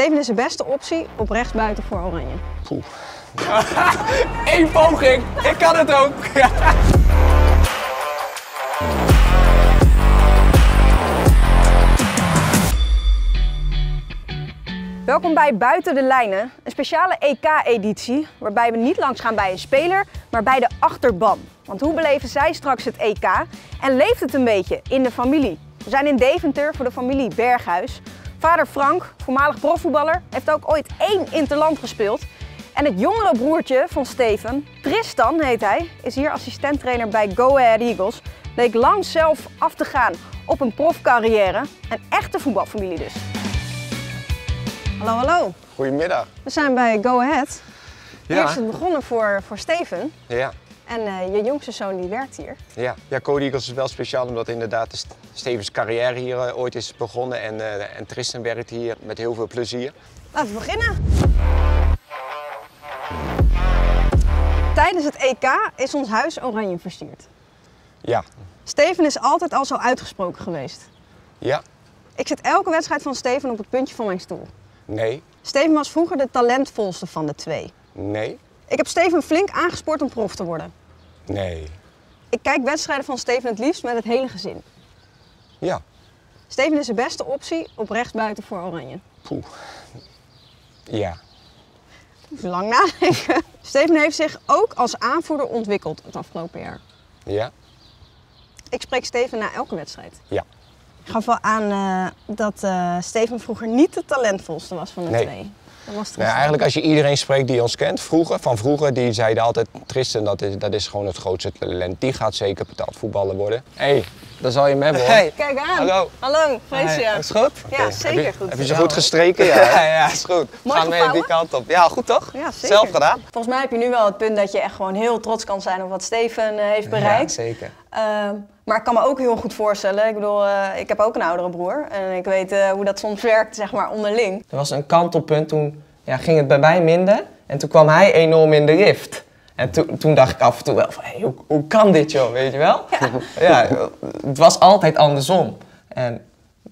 Steven is de beste optie op rechtsbuiten voor Oranje. Poeh. Eén poging. Ik kan het ook. Welkom bij Buiten de Lijnen, een speciale EK-editie waarbij we niet langs gaan bij een speler, maar bij de achterban. Want hoe beleven zij straks het EK en leeft het een beetje in de familie? We zijn in Deventer voor de familie Berghuis. Vader Frank, voormalig profvoetballer, heeft ook ooit één interland gespeeld. En het jongere broertje van Steven, Tristan heet hij, is hier assistenttrainer bij Go Ahead Eagles. Leek lang zelf af te gaan op een profcarrière. Een echte voetbalfamilie dus. Hallo, hallo. Goedemiddag. We zijn bij Go Ahead. Ja. is het begonnen voor, voor Steven. Ja. En eh, je jongste zoon die werkt hier. Ja. ja, Cody Eagles is wel speciaal omdat inderdaad de St- Stevens carrière hier eh, ooit is begonnen. En, eh, en Tristan werkt hier met heel veel plezier. Laten we beginnen. Tijdens het EK is ons huis oranje versierd. Ja. Steven is altijd al zo uitgesproken geweest. Ja. Ik zet elke wedstrijd van Steven op het puntje van mijn stoel. Nee. Steven was vroeger de talentvolste van de twee. Nee. Ik heb Steven flink aangespoord om prof te worden. Nee. Ik kijk wedstrijden van Steven het liefst met het hele gezin. Ja. Steven is de beste optie op rechtsbuiten voor Oranje. Poeh. Ja. Lang nadenken. Steven heeft zich ook als aanvoerder ontwikkeld het afgelopen jaar. Ja. Ik spreek Steven na elke wedstrijd. Ja. Ik gaf wel aan eh, dat eh, Steven vroeger niet de talentvolste was van de Nee. twee. Dat was Tristan. eigenlijk als je iedereen spreekt die ons kent, vroeger, van vroeger, die zeiden altijd Tristan, dat is, dat is gewoon het grootste talent. Die gaat zeker betaald voetballer worden. Hé, hey, daar zal je hem hebben hoor. Hey. Kijk aan. Hallo. Hallo, Freesia. Is goed? Ja, zeker heb je, goed. Heb je ze goed gestreken? Ja. Ja, ja, is goed. Mooi Gaan we die kant op. Ja, goed toch? Ja, zeker. Zelf gedaan? Volgens mij heb je nu wel het punt dat je echt gewoon heel trots kan zijn op wat Steven eh, heeft bereikt. Ja, zeker. Ehm, maar ik kan me ook heel goed voorstellen, ik bedoel, eh, ik heb ook een oudere broer. En ik weet eh, hoe dat soms werkt, zeg maar, onderling. Er was een kantelpunt, toen ja, ging het bij mij minder. En toen kwam hij enorm in de lift. En toen, toen dacht ik af en toe wel van, hey, hoe, hoe kan dit joh, weet je wel? Ja. het was altijd andersom. En,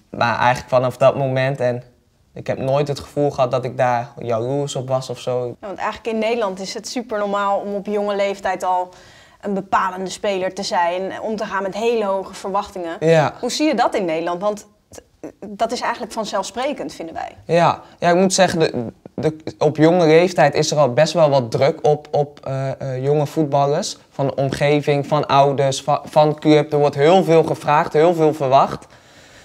maar eigenlijk vanaf dat moment, en ik heb nooit het gevoel gehad dat ik daar jaloers op was of zo. Ja, want eigenlijk in Nederland is het super normaal om op jonge leeftijd al een bepalende speler te zijn. Om te gaan met hele hoge verwachtingen. Ja. Hoe zie je dat in Nederland? Want dat is eigenlijk vanzelfsprekend, vinden wij. Ja, ja ik moet zeggen, de, de, op jonge leeftijd is er al best wel wat druk op, op eh, eh, jonge voetballers. Van de omgeving, van ouders, van, van club. Er wordt heel veel gevraagd, heel veel verwacht.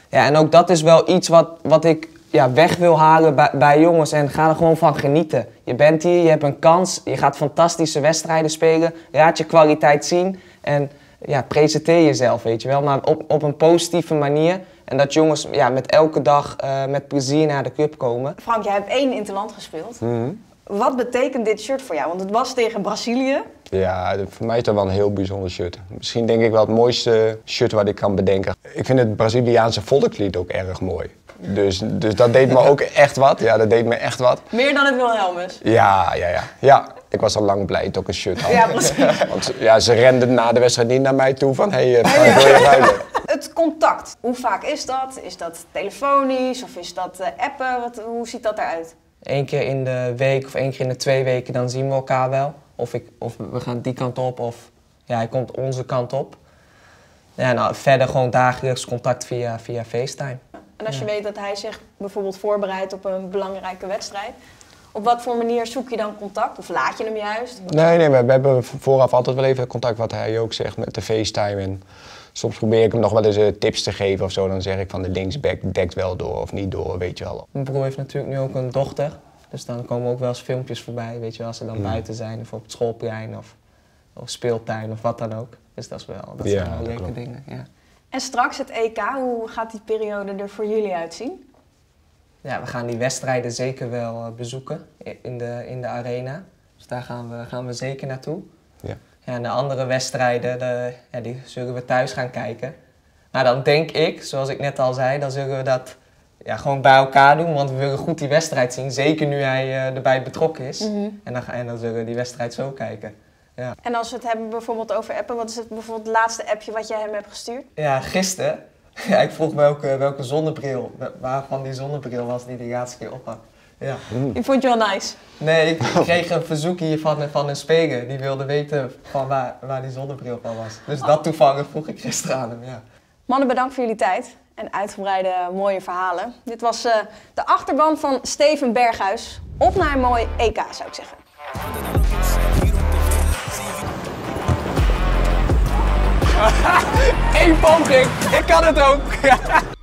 Ja, en ook dat is wel iets wat, wat ik ja, weg wil halen bij, bij jongens. En ga er gewoon van genieten. Je bent hier, je hebt een kans, je gaat fantastische wedstrijden spelen. Laat je kwaliteit zien en ja, presenteer jezelf, weet je wel. Maar op, op een positieve manier. En dat jongens ja, met elke dag eh, met plezier naar de club komen. Frank, jij hebt één interland gespeeld. Wat betekent dit shirt voor jou? Want het was tegen Brazilië. Ja, voor mij is dat wel een heel bijzonder shirt. Misschien denk ik wel het mooiste shirt wat ik kan bedenken. Ik vind het Braziliaanse volkslied ook erg mooi. Dus, dus dat deed me ook echt wat. Ja, dat deed me echt wat. Meer dan het Wilhelmus. Ja, ja, ja. Ja, ik was al lang blij dat ik een shirt had. Ja, precies. Want ja, ze renden na de wedstrijd niet naar mij toe van... Hé, hey, wil je ruilen? Het contact, hoe vaak is dat? Is dat telefonisch of is dat eh, appen? Wat, hoe ziet dat eruit? Eén keer in de week of één keer in de twee weken, dan zien we elkaar wel. Of, ik, of we gaan die kant op of ja, hij komt onze kant op. Ja, nou, verder gewoon dagelijks contact via, via FaceTime. En als je weet dat hij zich bijvoorbeeld voorbereidt op een belangrijke wedstrijd, op wat voor manier zoek je dan contact? Of laat je hem juist? Nee, nee, we, we hebben vooraf altijd wel even contact, wat hij ook zegt, met de FaceTime. En soms probeer ik hem nog wel eens eh, tips te geven of zo. Dan zeg ik van de linksback dekt wel door of niet door, weet je wel. Mijn broer heeft natuurlijk nu ook een dochter. Dus dan komen ook wel eens filmpjes voorbij, weet je wel, als ze dan buiten zijn of op het schoolplein of, of speeltuin of wat dan ook. Dus dat is wel, dat Ja, zijn wel dat leuke klopt. dingen. Ja. En straks het EK, hoe gaat die periode er voor jullie uitzien? ja, we gaan die wedstrijden zeker wel eh, bezoeken in de, in de arena. Dus daar gaan we, gaan we zeker naartoe. Ja. En de andere wedstrijden, de, ja, die zullen we thuis gaan kijken. Maar dan denk ik, zoals ik net al zei, dan zullen we dat ja, gewoon bij elkaar doen. Want we willen goed die wedstrijd zien. Zeker nu hij eh, erbij betrokken is. En, dan, en dan zullen we die wedstrijd zo kijken. Ja, En als we het hebben bijvoorbeeld over appen, wat is het bijvoorbeeld het laatste appje wat jij hem hebt gestuurd? ja gisteren, ja, ik vroeg welke, welke zonnebril, wa- waarvan die zonnebril was die de laatste keer op had. Ja. Die vond je wel nice. Nee, ik kreeg een verzoek hier van, van een speler. Die wilde weten van waar, waar die zonnebril van was. Dus dat toevallig vroeg ik gisteren aan hem, ja. Mannen, bedankt voor jullie tijd en uitgebreide mooie verhalen. Dit was eh, de achterban van Steven Berghuis. Op naar een mooi EK, zou ik zeggen. Eén poging, ik kan het ook.